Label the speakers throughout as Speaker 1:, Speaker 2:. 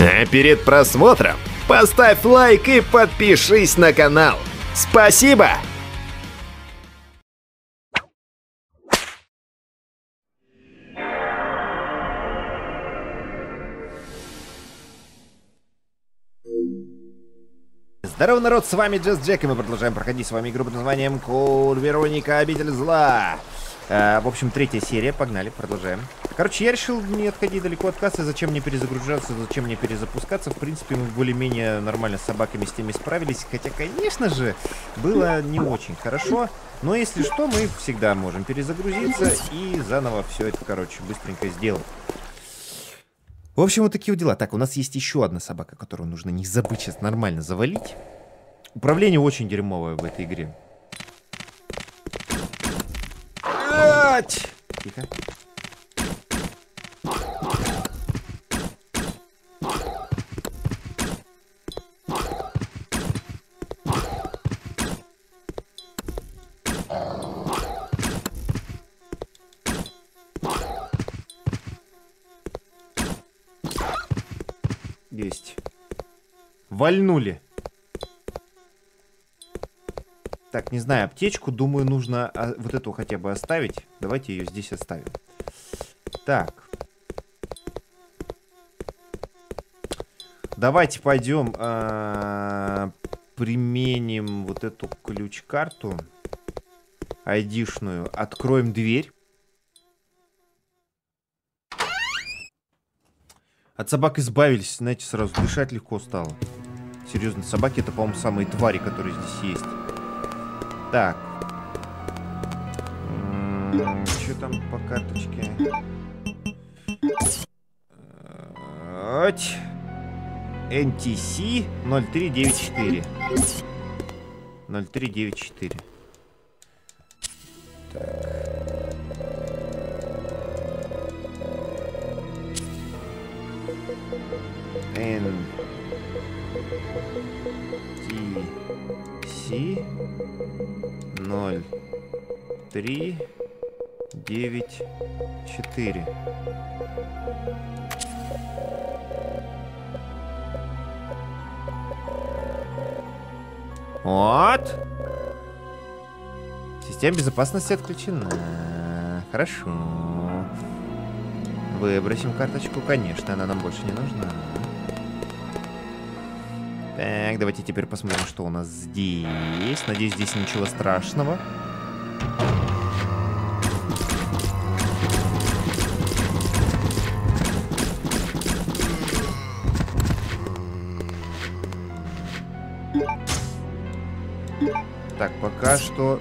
Speaker 1: А перед просмотром поставь лайк и подпишись на канал. Спасибо! Здорово, народ, с вами Джест Джек, и мы продолжаем проходить с вами игру под названием Код Вероника, Обитель Зла. Э, в общем, третья серия, погнали, продолжаем. Короче, я решил не отходить далеко от кассы, зачем мне перезагружаться, зачем мне перезапускаться. В принципе, мы более-менее нормально с собаками с теми справились, хотя, конечно же, было не очень хорошо. Но если что, мы всегда можем перезагрузиться и заново все это, короче, быстренько сделать. В общем, вот такие вот дела. Так, у нас есть еще одна собака, которую нужно не забыть сейчас нормально завалить. Управление очень дерьмовое в этой игре. Тихо. Есть. Вальнули. Так, не знаю, аптечку, думаю, нужно а, вот эту хотя бы оставить. Давайте ее здесь оставим. Так. Давайте пойдем а, применим вот эту ключ-карту айдишную. Откроем дверь. От собак избавились, знаете, сразу дышать легко стало. Серьезно, собаки это, по-моему, самые твари, которые здесь есть. Так. Что там по карточке? NTC 0394. 0394. 3 9 4 Вот. Система безопасности отключена. Хорошо. Выбросим карточку, конечно, она нам больше не нужна. Так, давайте теперь посмотрим, что у нас здесь. Надеюсь, здесь ничего страшного. Так, пока что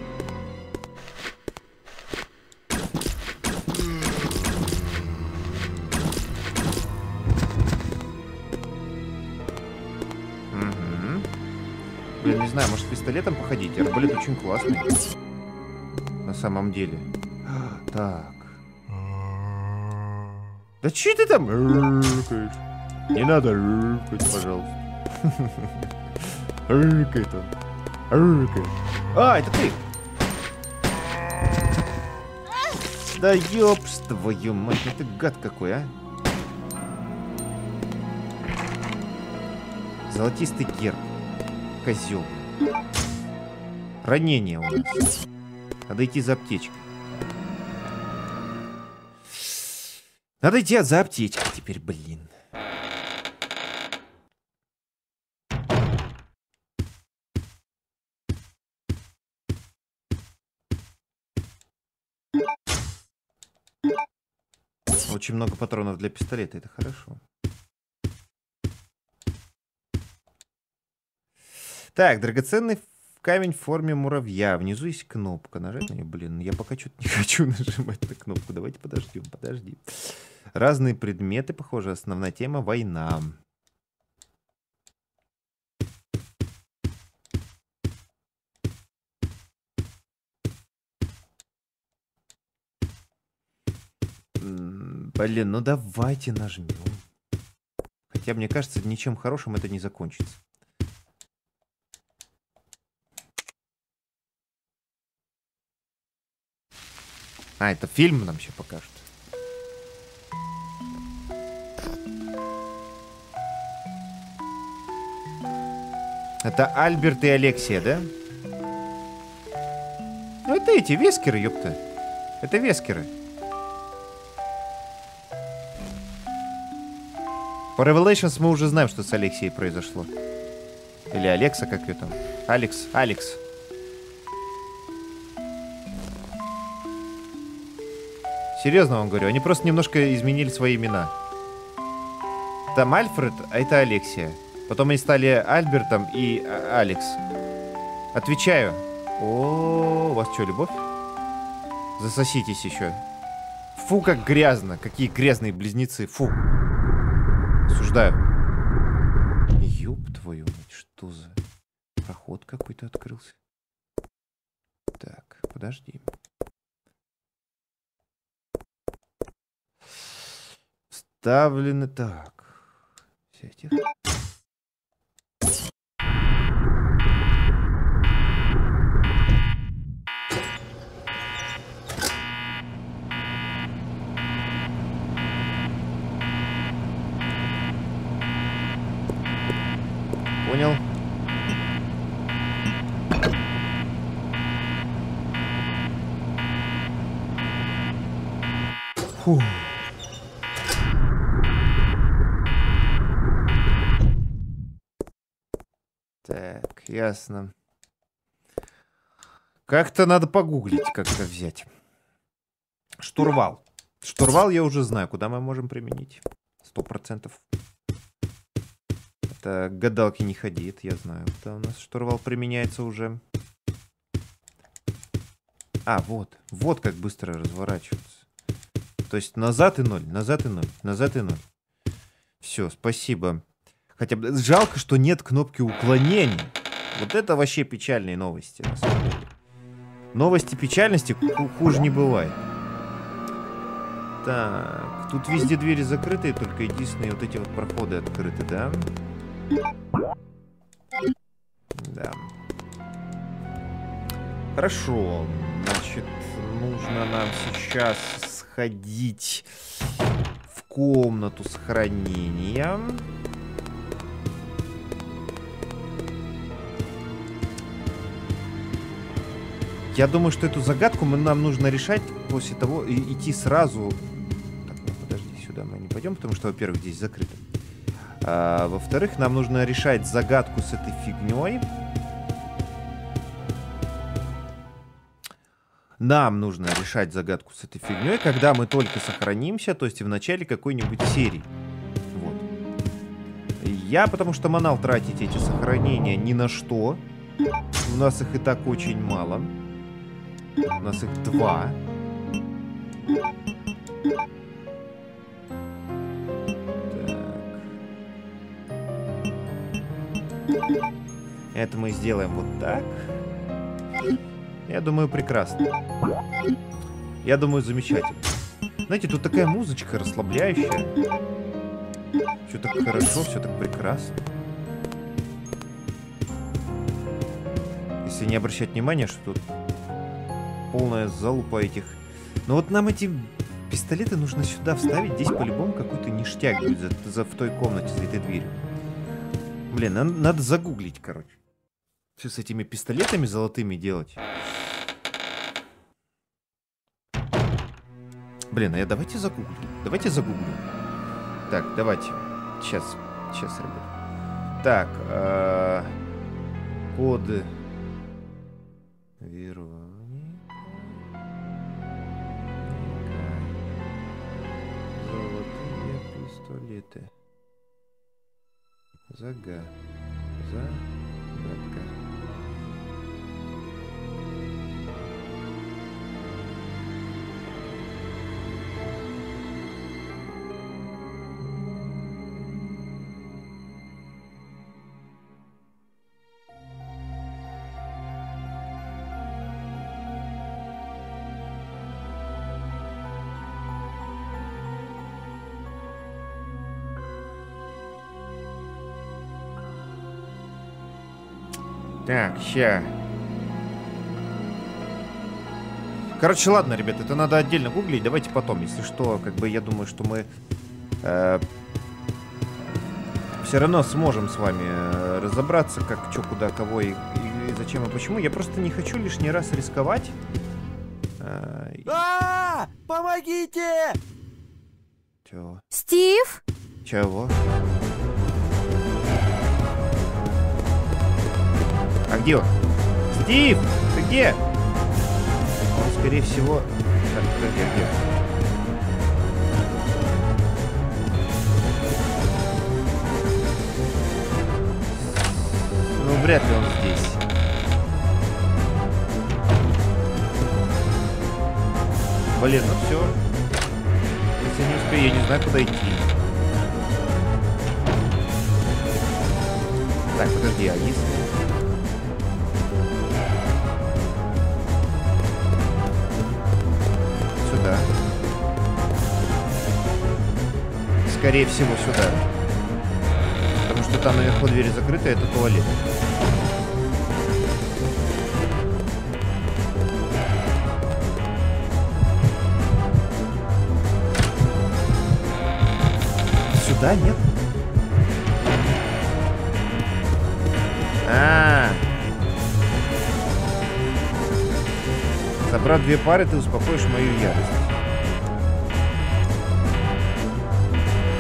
Speaker 1: знаю, может пистолетом походить? Арбалет очень классный. На самом деле. Так. Да че ты там? Не надо рыкать, пожалуйста. Рыкает он. Рыкает. А, это ты! Да ёпс твою мать, ну ты гад какой, а? Золотистый герб. Козел. Ранение у нас. Надо идти за аптечкой. Надо идти за аптечкой теперь, блин. Очень много патронов для пистолета, это хорошо. Так, драгоценный камень в форме муравья. Внизу есть кнопка. Нажать на нее. Блин, я пока что-то не хочу нажимать на кнопку. Давайте подождем, подожди. Разные предметы, похоже, основная тема война. Блин, ну давайте нажмем. Хотя, мне кажется, ничем хорошим это не закончится. А, это фильм нам еще покажут. Это Альберт и Алексия, да? Ну, это эти вескеры, ёпта. Это вескеры. По Revelations мы уже знаем, что с Алексией произошло. Или Алекса, как ее там. Алекс, Алекс. Серьезно вам говорю, они просто немножко изменили свои имена. Там Альфред, а это Алексия. Потом они стали Альбертом и а, Алекс. Отвечаю. О, у вас что, любовь? Засоситесь еще. Фу, как грязно. Какие грязные близнецы. Фу. Осуждаю. Ёб твою мать, что за проход какой-то открылся? Так, подожди. Вставлены так. Сядьте. Понял. Фу. Так, ясно. Как-то надо погуглить, как это взять. Штурвал. Штурвал я уже знаю, куда мы можем применить. Сто процентов. Это гадалки не ходит, я знаю. Это у нас штурвал применяется уже. А, вот. Вот как быстро разворачиваться. То есть назад и ноль, назад и ноль, назад и ноль. Все, спасибо. Хотя бы жалко, что нет кнопки уклонения. Вот это вообще печальные новости, на самом деле. Новости печальности хуже не бывает. Так, тут везде двери закрыты, только единственные вот эти вот проходы открыты, да? Да. Хорошо. Значит, нужно нам сейчас сходить в комнату с хранением. Я думаю, что эту загадку мы, нам нужно решать после того, и, идти сразу... Так, ну, подожди, сюда мы не пойдем, потому что, во-первых, здесь закрыто. А, во-вторых, нам нужно решать загадку с этой фигней. Нам нужно решать загадку с этой фигней, когда мы только сохранимся, то есть в начале какой-нибудь серии. Вот. Я, потому что манал тратить эти сохранения ни на что. У нас их и так очень мало. У нас их два. Так. Это мы сделаем вот так. Я думаю, прекрасно. Я думаю, замечательно. Знаете, тут такая музычка расслабляющая. Все так хорошо, все так прекрасно. Если не обращать внимания, что тут полная залупа этих. Но вот нам эти пистолеты нужно сюда вставить. Здесь по-любому какой-то ништяк будет за, за, в той комнате, за этой дверью. Блин, надо, надо загуглить, короче. Все с этими пистолетами золотыми делать. Блин, а я давайте загуглю. Давайте загуглю. Так, давайте. Сейчас, сейчас, ребят. Так, э -э коды. Веру. пистолеты. Зага. Загадка. Так, ща. Короче, ладно, ребят, это надо отдельно гуглить. Давайте потом, если что, как бы я думаю, что мы э, все равно сможем с вами э, раз, разобраться, как, что, куда, кого и, и- и зачем и почему. Я просто не хочу лишний раз рисковать. А, и-
Speaker 2: А, помогите!
Speaker 1: чё?
Speaker 3: Стив?
Speaker 1: Чего? Он? Стив! Ты где? Он, скорее всего... Так, а где? Ну, вряд ли он здесь. Блин, ну все. Если не успею, я не знаю, куда идти. Так, подожди, а если... Сюда. Скорее всего, сюда. Потому что там наверху двери закрыты, а это туалет. Сюда нет? А. Собрав две пары, ты успокоишь мою ярость.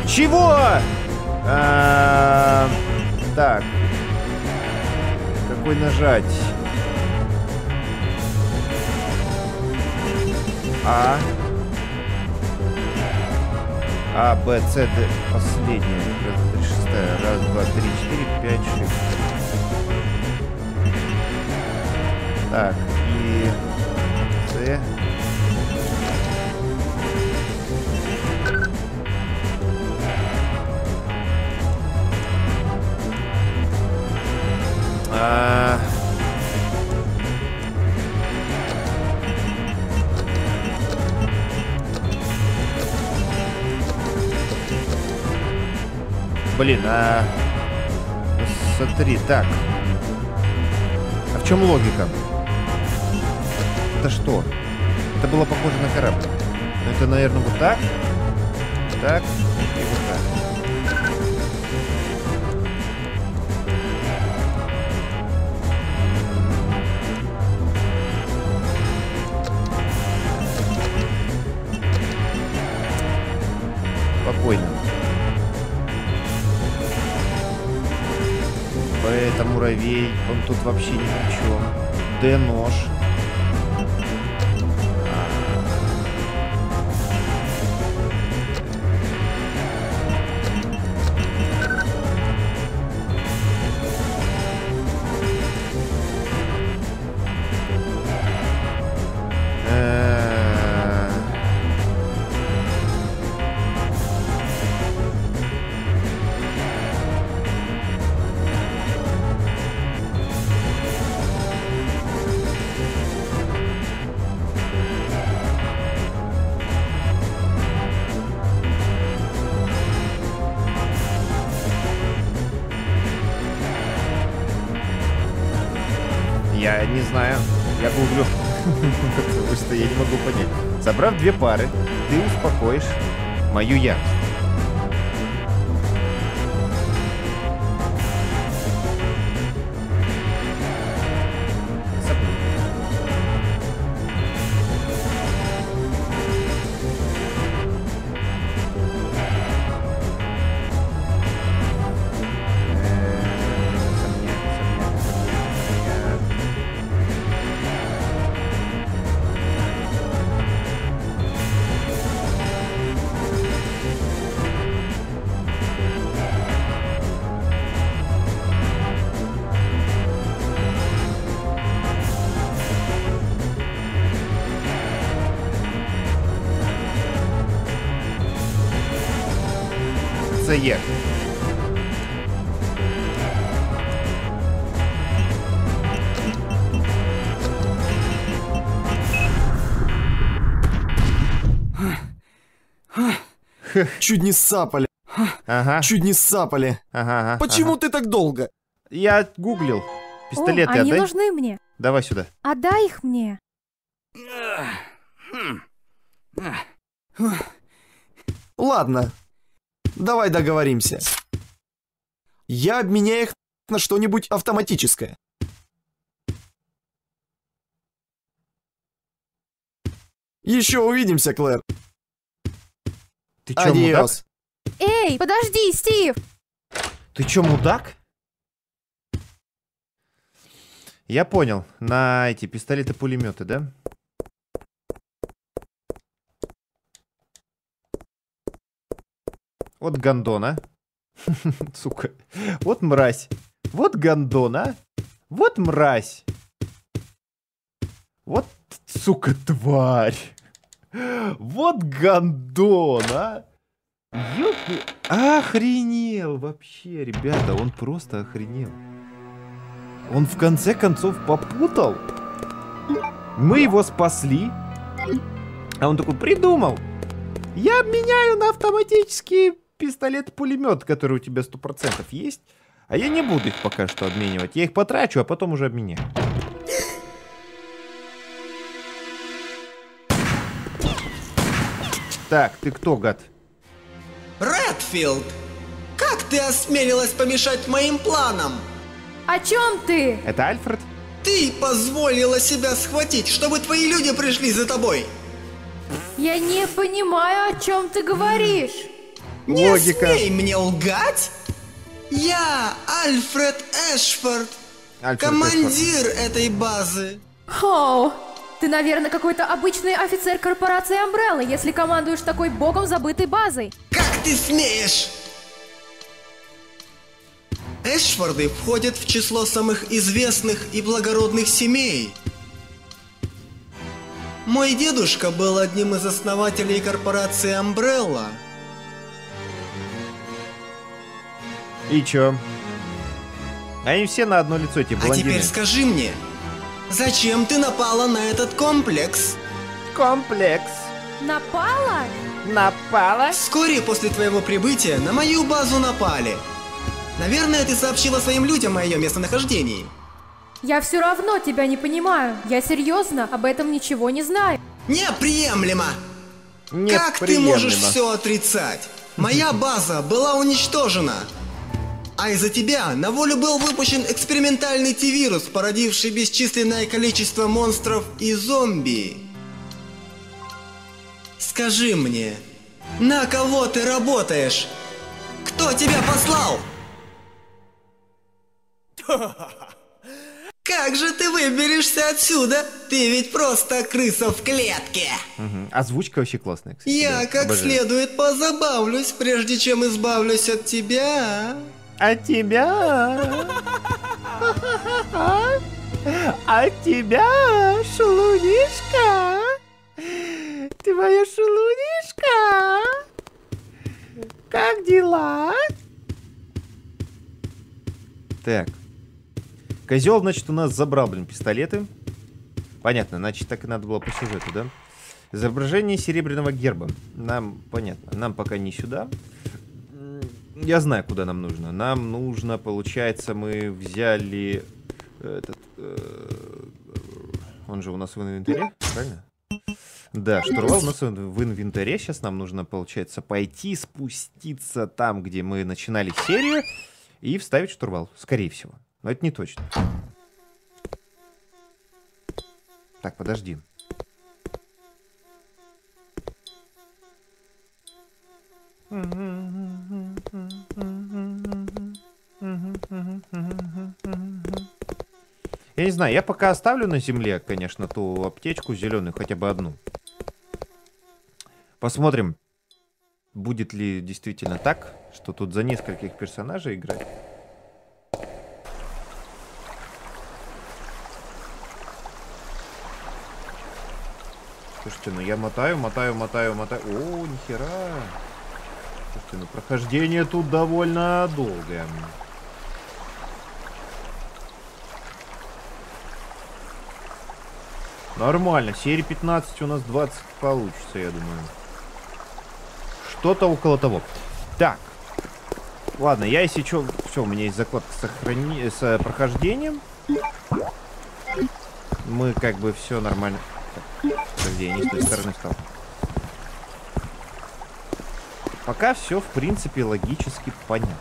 Speaker 1: Чего? А, Так. Какой нажать? А. А, Б, С, Д. Последняя. Раз, два, три, шестая. Раз, два, три, четыре, пять, шесть. Так, и... С. А... Блин, а... Смотри, так. А в чем логика? Это что? Это было похоже на корабль. Но это, наверное, вот так. Так. И вот так. Спокойно. Это муравей. Он тут вообще ни при чем. Д нож. Потому что я не могу понять. Собрав две пары, ты успокоишь мою ярость.
Speaker 2: Чуть не сапали,
Speaker 1: Ага,
Speaker 2: чуть не сапали.
Speaker 1: ага, ага.
Speaker 2: Почему
Speaker 1: ага.
Speaker 2: ты так долго?
Speaker 1: Я гуглил. Пистолеты
Speaker 3: О, они
Speaker 1: отдай.
Speaker 3: нужны мне.
Speaker 1: Давай сюда.
Speaker 3: Отдай их мне.
Speaker 2: Ладно, давай договоримся. Я обменяю их на что-нибудь автоматическое. Еще увидимся, Клэр.
Speaker 1: Ты чё, мудак?
Speaker 2: Адиос.
Speaker 3: Эй, подожди, Стив!
Speaker 1: Ты чё, мудак? Я понял. На эти пистолеты-пулеметы, да? Вот гандона. Сука. Вот мразь. Вот гандона. Вот мразь. Вот, сука, тварь. Вот гандон, а. Ёпи... Охренел вообще, ребята, он просто охренел. Он в конце концов попутал. Мы его спасли. А он такой придумал. Я обменяю на автоматический пистолет-пулемет, который у тебя 100% есть. А я не буду их пока что обменивать. Я их потрачу, а потом уже обменяю. Так, ты кто, гад?
Speaker 4: Редфилд, как ты осмелилась помешать моим планам?
Speaker 3: О чем ты?
Speaker 1: Это Альфред?
Speaker 4: Ты позволила себя схватить, чтобы твои люди пришли за тобой.
Speaker 3: Я не понимаю, о чем ты говоришь.
Speaker 4: Не
Speaker 1: Логика.
Speaker 4: смей мне лгать. Я Альфред Эшфорд,
Speaker 1: Альфред
Speaker 4: командир этой базы.
Speaker 3: Оу, ты, наверное, какой-то обычный офицер корпорации Umbrella, если командуешь такой богом забытой базой.
Speaker 4: Как ты смеешь? Эшфорды входят в число самых известных и благородных семей. Мой дедушка был одним из основателей корпорации Umbrella.
Speaker 1: И чё? Они все на одно лицо, эти
Speaker 4: А
Speaker 1: блондины.
Speaker 4: теперь скажи мне, зачем ты напала на этот комплекс?
Speaker 1: Комплекс.
Speaker 3: Напала?
Speaker 1: Напала?
Speaker 4: Вскоре после твоего прибытия на мою базу напали. Наверное, ты сообщила своим людям о ее местонахождении.
Speaker 3: Я все равно тебя не понимаю. Я серьезно об этом ничего не знаю.
Speaker 4: Неприемлемо! Как ты можешь все отрицать? Моя база была уничтожена. А из-за тебя на волю был выпущен экспериментальный T-вирус, породивший бесчисленное количество монстров и зомби. Скажи мне, на кого ты работаешь? Кто тебя послал? Как же ты выберешься отсюда? Ты ведь просто крыса в клетке.
Speaker 1: Мгм. Озвучка вообще классная, кстати.
Speaker 4: Я
Speaker 1: да,
Speaker 4: как
Speaker 1: обожаю.
Speaker 4: следует позабавлюсь, прежде чем избавлюсь от тебя.
Speaker 1: От тебя? От тебя, шелунишка? Ты моя шелунишка? Как дела? Так. Козел, значит, у нас забрал, блин, пистолеты. Понятно, значит, так и надо было по сюжету, да? Изображение серебряного герба. Нам, понятно, нам пока не сюда. М, Я знаю, куда нам нужно. Нам нужно, получается, мы взяли этот... э, Он же у нас в инвентаре, правильно? Да, штурвал у нас в инвентаре. Сейчас нам нужно, получается, пойти, спуститься там, где мы начинали серию, и вставить штурвал, скорее всего. Но это не точно. Так, подожди. Я не знаю, я пока оставлю на земле, конечно, ту аптечку зеленую, хотя бы одну. Посмотрим, будет ли действительно так, что тут за нескольких персонажей играть. Слушайте, ну я мотаю, мотаю, мотаю, мотаю. О, нихера. Ну прохождение тут довольно долгое. Нормально, серии 15 у нас 20 получится, я думаю. Что-то около того. Так. Ладно, я если что... Все, у меня есть закладка сохрани... с э, прохождением. Мы как бы все нормально. Так, подожди, я не с той стороны стал. Пока все, в принципе, логически понятно.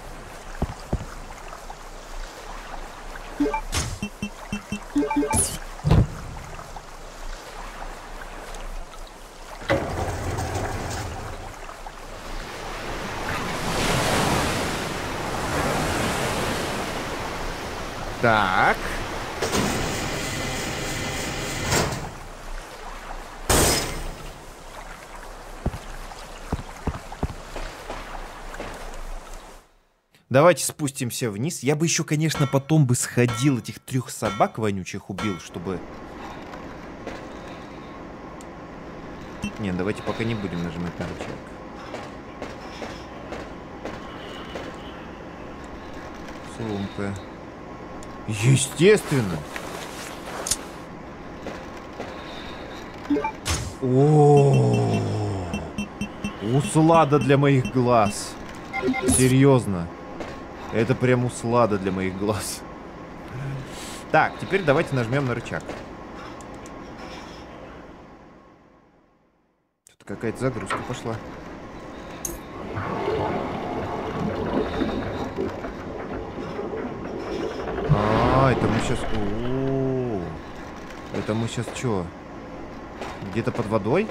Speaker 1: Давайте спустимся вниз. Я бы еще, конечно, потом бы сходил этих трех собак вонючих убил, чтобы... Не, давайте пока не будем нажимать на рычаг. Сумка. Естественно. О, услада для моих глаз. Серьезно. Это прям услада для моих глаз. Так, теперь давайте нажмем на рычаг. Тут какая-то загрузка пошла. А, это мы сейчас... О, это мы сейчас что? Где-то под водой?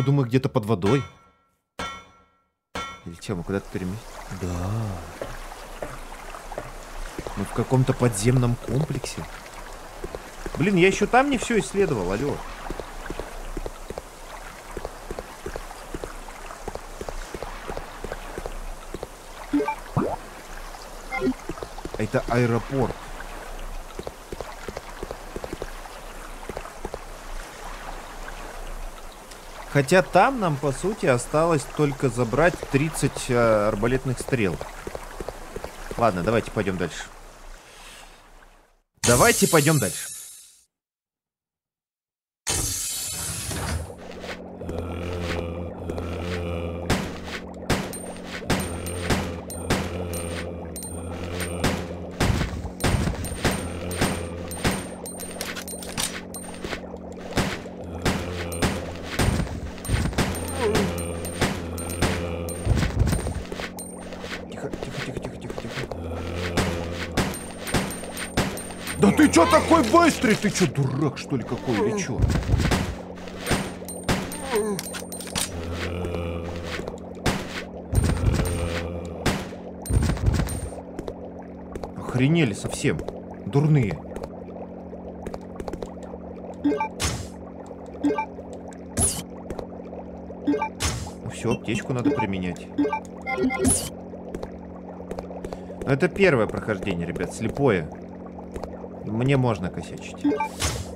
Speaker 1: Походу мы где-то под водой. Или что, мы куда-то переместились? Да. Мы в каком-то подземном комплексе. Блин, я еще там не все исследовал, алло. Это аэропорт. Хотя там нам, по сути, осталось только забрать 30 э, арбалетных стрел. Ладно, давайте пойдем дальше. Давайте пойдем дальше. Быстрый? Ты чё, дурак, что ли, какой, или чё? Охренели совсем. Дурные. Ну все, аптечку надо применять. Ну, Это первое прохождение, ребят, слепое. Мне можно косячить.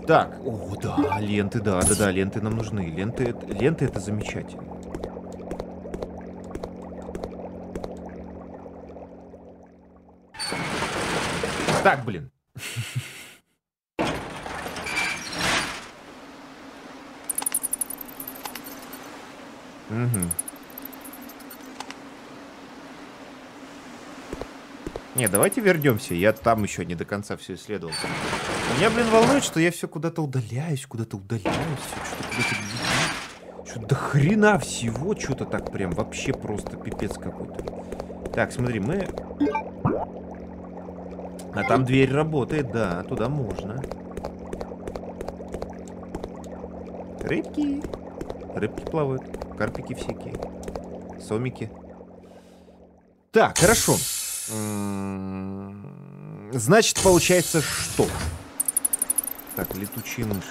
Speaker 1: Так, о, да, ленты, да, да, да, ленты нам нужны. Ленты, ленты это замечательно. Так, блин. Угу. Не, давайте вернемся. Я там еще не до конца все исследовал. Меня, блин, волнует, что я все куда-то удаляюсь, куда-то удаляюсь, что-то бегу. Что до хрена всего, что-то так прям вообще просто пипец какой-то. Так, смотри, мы... А там дверь работает, да, туда можно. Рыбки. Рыбки плавают. Карпики всякие. Сомики. Так, хорошо. М, Значит, получается, что? Так, летучие мыши.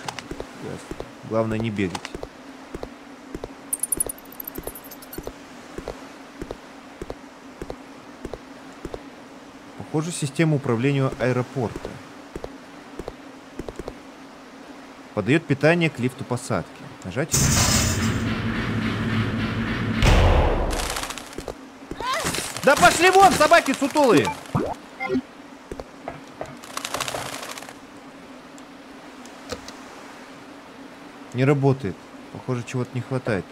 Speaker 1: Ясно. Главное не бегать. Похоже, система управления аэропорта. Подает питание к лифту посадки. Нажать? Да пошли вон, собаки сутулые! Не работает. Похоже, чего-то не хватает.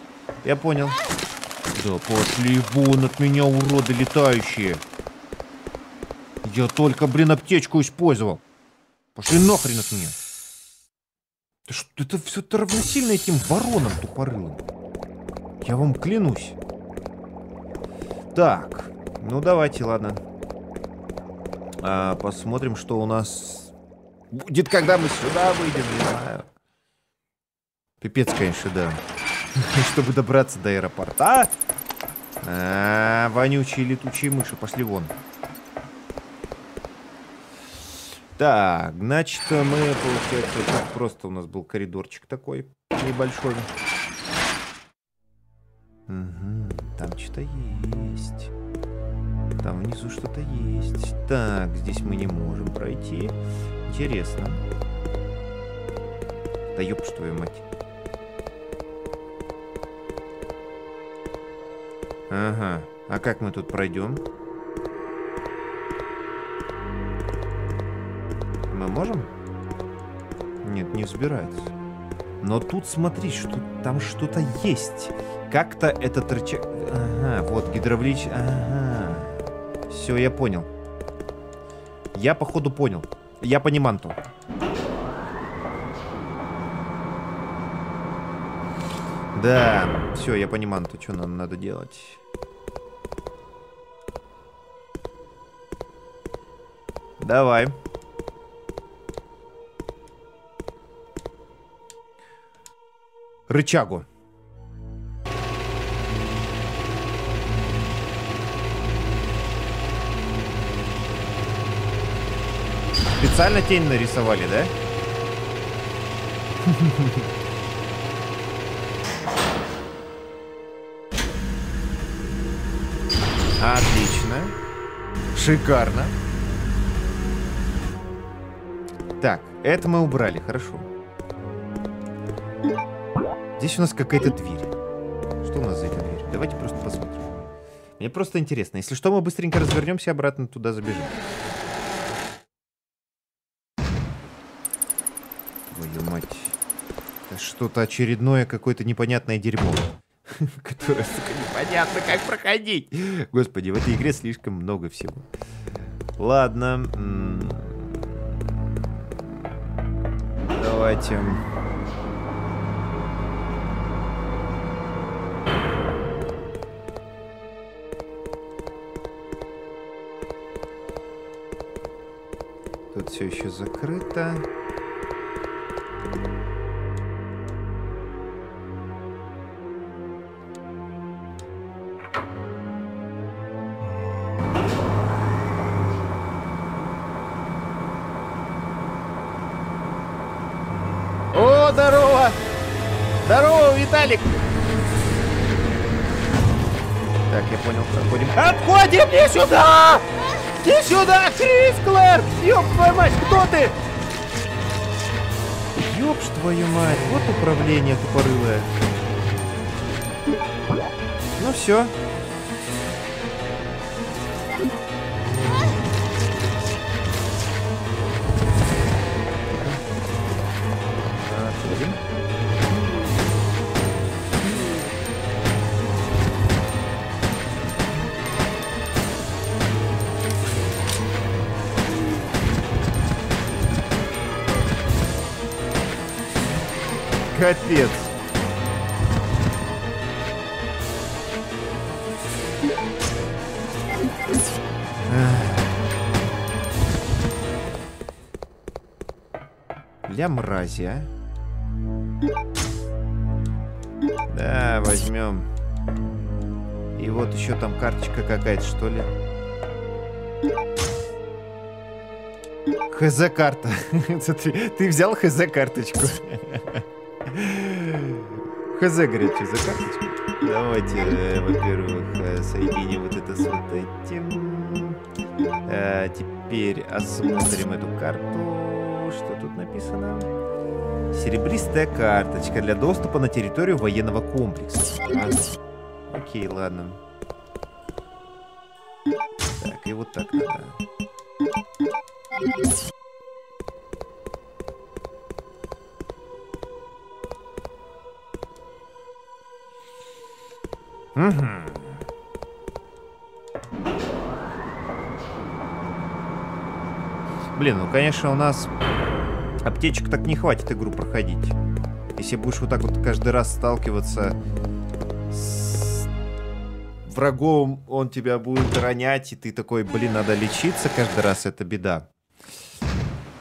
Speaker 1: Я понял. Да пошли вон от меня, уроды летающие. Я только, блин, аптечку использовал. Пошли нахрен от меня. Это, что, это все равносильно этим воронам тупорылым. Я вам клянусь. Так, ну давайте, ладно. А, посмотрим, что у нас будет, когда мы сюда выйдем, не знаю. Пипец, конечно, да. Чтобы добраться до аэропорта. А, вонючие летучие мыши, пошли вон. Так, значит, мы, получается, просто у нас был коридорчик такой небольшой. Угу, там что-то есть. Там внизу что-то есть. Так, здесь мы не можем пройти. Интересно. Да ёб что твою мать. Ага. А как мы тут пройдем? Мы можем? Нет, не взбирается. Но тут смотри, что там что-то есть. Как-то этот рычаг... Ага, вот гидравлич... Ага. Все, я понял. Я, походу, понял. Я по Неманту. Да, все, я понимаю, то что нам надо делать. Давай. Рычагу. Специально тень нарисовали, да? Отлично. Шикарно. Так, это мы убрали, хорошо. Здесь у нас какая-то дверь. Что у нас за эта дверь? Давайте просто посмотрим. Мне просто интересно. Если что, мы быстренько развернемся обратно туда забежим. Твою мать. Это что-то очередное, какое-то непонятное дерьмо. Которое, сука, непонятно, как проходить. Господи, в этой игре слишком много всего. Ладно. Давайте. Тут все еще закрыто. Здорово! Здорово, Виталик! Так, я понял, проходим. Отходим, не сюда! Не сюда, Крис Клэр! Ёб твою мать, кто ты? Ёб твою мать, вот управление тупорылое. Ну все. Капец. Для мрази, а? Да, возьмем. И вот еще там карточка какая-то, что ли? ХЗ-карта. Смотри, ты взял ХЗ-карточку. ХЗ, говорит, что за карточку? Давайте, э, во-первых, э, соединим вот это с вот этим. Э, теперь осмотрим эту карту. Что тут написано? Серебристая карточка для доступа на территорию военного комплекса. А, окей, ладно. Так, и вот так надо. Угу. Блин, ну конечно у нас аптечек так не хватит игру проходить. Если будешь вот так вот каждый раз сталкиваться с врагом он тебя будет ронять, и ты такой, блин, надо лечиться каждый раз, это беда.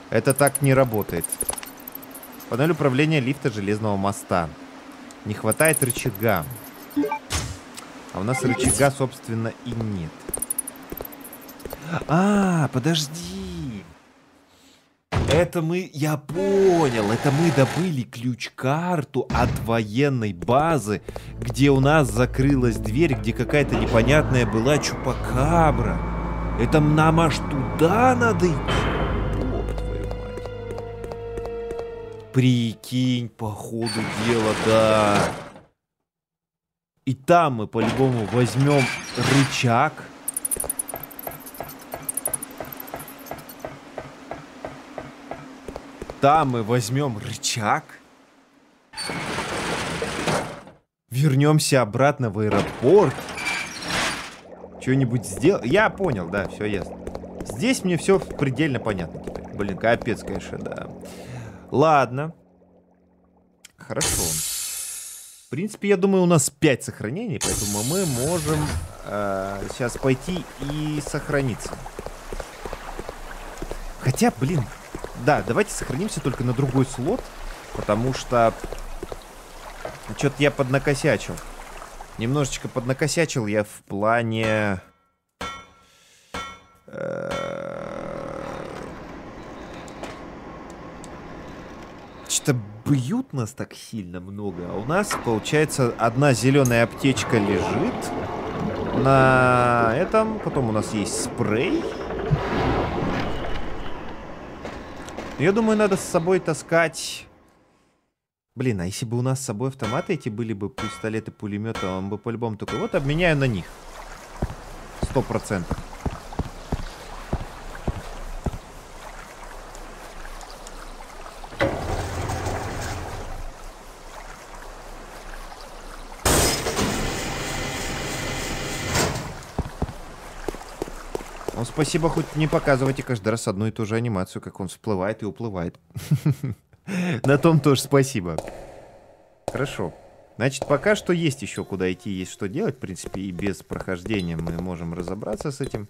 Speaker 1: Это так не работает. Панель управления лифта железного моста. Не хватает рычага. А у нас рычага, собственно, и нет. А, подожди. Это мы, я понял, это мы добыли ключ-карту от военной базы, где у нас закрылась дверь, где какая-то непонятная была чупакабра. Это нам аж туда надо идти. Прикинь, по ходу дела, да. И там мы по-любому возьмем рычаг. Там мы возьмем рычаг. Вернемся обратно в аэропорт. Что-нибудь сделать. Я понял, да, все ясно. Здесь мне все предельно понятно. Блин, капец, конечно, да. Ладно. Хорошо. Принципе, я думаю, у нас 5 сохранений, поэтому мы можем э, сейчас пойти и сохраниться. Хотя, блин, да, давайте сохранимся только на другой слот, потому что что-то я поднакосячил. Немножечко поднакосячил я в плане... Э, Что-то бьют нас так сильно много. А у нас, получается, одна зеленая аптечка лежит на этом. Потом у нас есть спрей. Я думаю, надо с собой таскать... Блин, а если бы у нас с собой автоматы эти были бы, пистолеты, пулеметы, он бы по-любому такой, вот обменяю на них. Сто процентов. Спасибо, хоть не показывайте каждый раз одну и ту же анимацию, как он всплывает и уплывает. На том тоже спасибо. Хорошо. Значит, пока что есть еще куда идти, есть что делать. В принципе, и без прохождения мы можем разобраться с этим.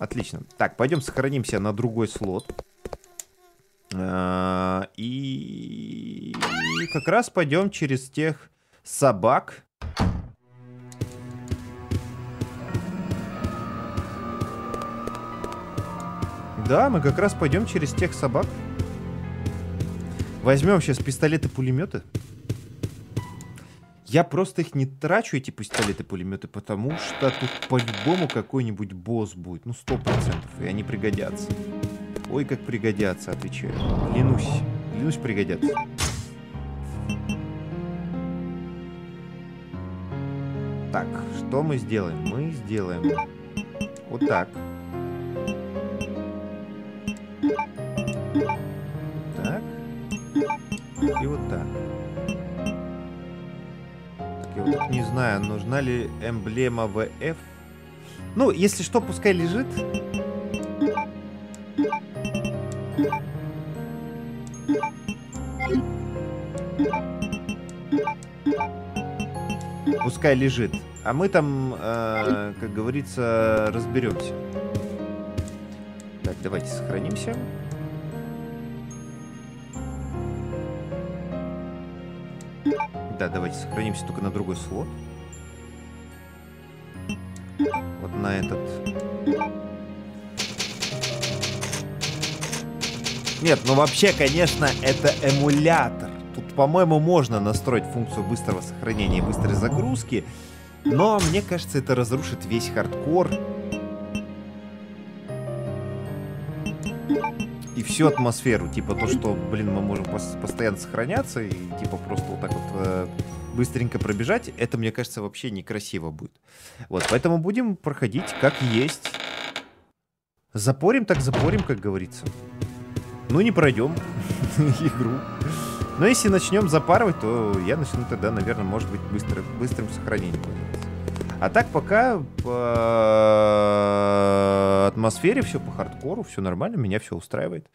Speaker 1: Отлично. Так, пойдем сохранимся на другой слот. А, и как раз пойдем через тех собак, Да, мы как раз пойдем через тех собак. Возьмем сейчас пистолеты-пулеметы. Я просто их не трачу, эти пистолеты-пулеметы, потому что тут по-любому какой-нибудь босс будет. Ну, сто процентов. И они пригодятся. Ой, как пригодятся, отвечаю. Клянусь. Клянусь, пригодятся. Так, что мы сделаем? Мы сделаем вот так. Не знаю, нужна ли эмблема ВФ. Ну, если что, пускай лежит. Пускай лежит. А мы там, э, как говорится, разберемся. Так, давайте сохранимся. Да, давайте сохранимся только на другой слот. Вот на этот. Нет, ну вообще, конечно, это эмулятор. Тут, по-моему, можно настроить функцию быстрого сохранения и быстрой загрузки. Но мне кажется, это разрушит весь хардкор. И всю атмосферу. Типа то, что, блин, мы можем пос постоянно сохраняться и типа просто вот так вот э, быстренько пробежать. Это, мне кажется, вообще некрасиво будет. Вот, поэтому будем проходить как есть. Запорим так запорим, как говорится. Ну, не пройдем игру. Но если начнем запарывать, то я начну тогда, наверное, может быть, быстро, быстрым сохранением. А так пока по атмосфере все по хардкору, все нормально, меня все устраивает.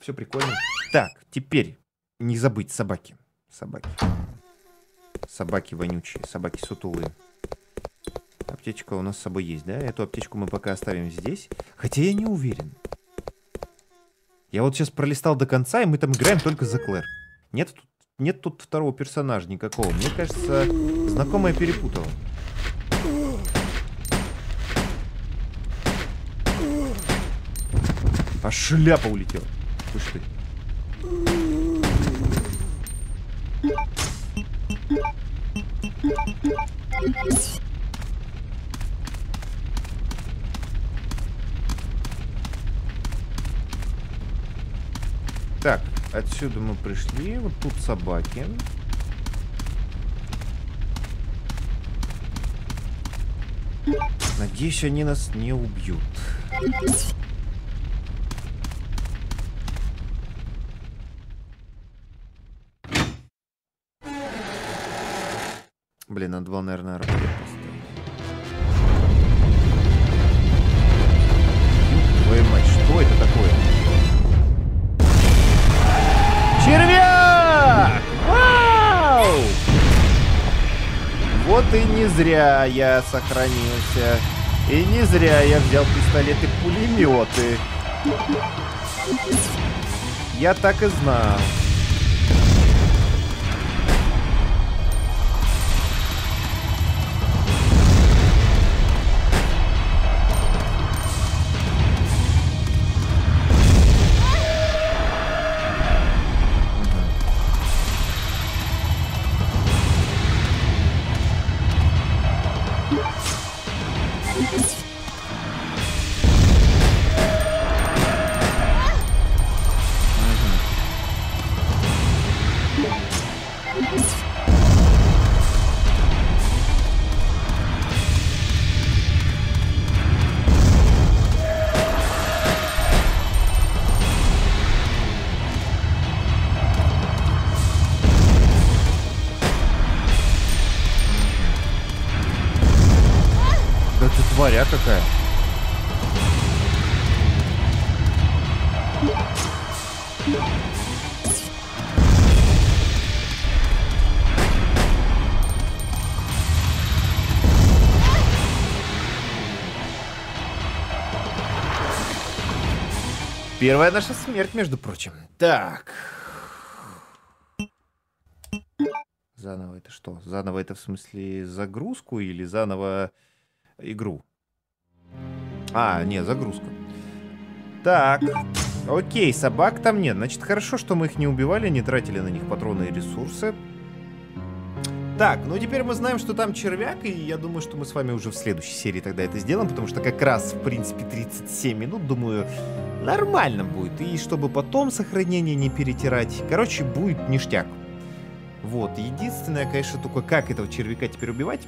Speaker 1: Все прикольно. Так, теперь не забыть собаки. Собаки. Собаки вонючие, собаки сутулые. Аптечка у нас с собой есть, да? Эту аптечку мы пока оставим здесь. Хотя я не уверен. Я вот сейчас пролистал до конца, и мы там играем только за Клэр. Нет тут, нет тут второго персонажа никакого. Мне кажется, знакомая перепутала. А шляпа улетела. Слышь ты. Так, отсюда мы пришли. Вот тут собаки. Надеюсь, они нас не убьют. Блин, надо было, наверное, арбалет и не зря я сохранился. И не зря я взял пистолеты-пулеметы. Я так и знал. Первая наша смерть, между прочим. Так. Заново это что? Заново это в смысле загрузку или заново игру? А, не, загрузку. Так. Окей, собак там нет. Значит, хорошо, что мы их не убивали, не тратили на них патроны и ресурсы. Так, ну теперь мы знаем, что там червяк, и я думаю, что мы с вами уже в следующей серии тогда это сделаем, потому что как раз, в принципе, 37 минут, думаю, нормально будет. И чтобы потом сохранение не перетирать. Короче, будет ништяк. Вот, единственное, конечно, только как этого червяка теперь убивать?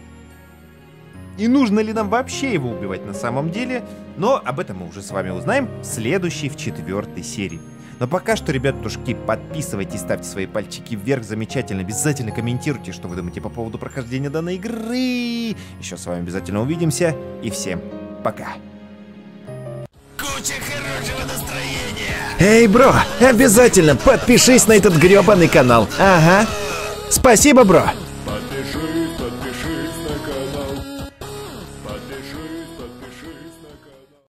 Speaker 1: И нужно ли нам вообще его убивать на самом деле? Но об этом мы уже с вами узнаем в следующей, в четвертой серии. Но пока что, ребят, тушки, подписывайтесь, ставьте свои пальчики вверх, замечательно, обязательно комментируйте, что вы думаете по поводу прохождения данной игры. Еще с вами обязательно увидимся, и всем пока.
Speaker 5: Куча хорошего настроения!
Speaker 2: Эй, бро, обязательно подпишись на этот гребаный канал. Ага. Спасибо, бро.